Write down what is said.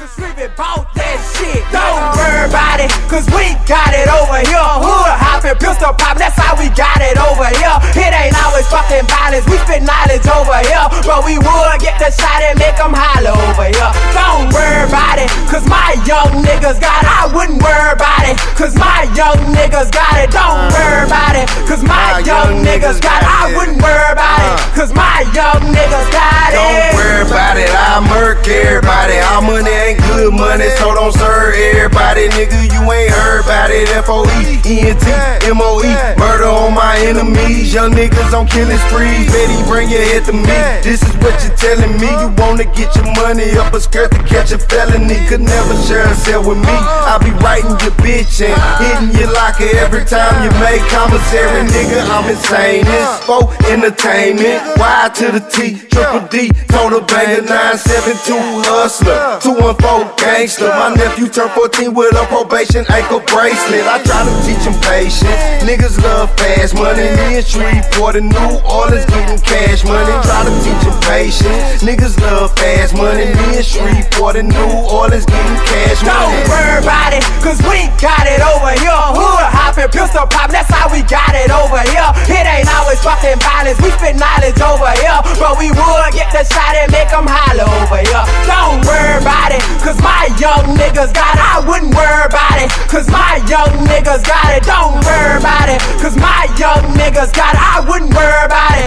worry about it, cause we been bought that shit. Don't worry about it, cause we got it over here. Hood hopping, pistol pop, that's how we got it over here. It ain't always fucking violence, we spit knowledge over here. But we would get the shot and make them holler over here. Don't worry about it, cause my young niggas got it. I wouldn't worry about it, cause my young niggas got it. Don't worry about it, cause my young niggas got it. I wouldn't worry about it, cause my young niggas got it. Don't worry about it, I murk everybody. Our money ain't good money, so don't serve everybody. Nigga, you ain't heard. F-O-E, E-N-T, M-O-E. Murder on my enemies. Young niggas on killing sprees. Betty, bring your head to me. This is what you're telling me. You wanna get your money up a skirt to catch a felony. Could never share a cell with me. I be writing your bitch and hitting your locker every time you make commissary. Nigga, I'm insane. It's for entertainment. Y to the T, triple D, total banger, 972 hustler, 214 gangster. My nephew turned 14 with a probation ankle bracelet. I try to teach him patience. Niggas love fast money. Me and Shreveport and New Orleans getting cash money. Try to teach him patience. Niggas love fast money. Me and Shreveport and New Orleans getting cash money. Don't worry about it, cause we got it over here. Hood hopping, pistol pop, that's how we got it over here. It ain't fucking violence, we spit knowledge over here. But we would get the shot and make them holler over here. Don't worry about it, cause my young niggas got it. I wouldn't worry about it, cause my young niggas got it. Don't worry about it, cause my young niggas got it. I wouldn't worry about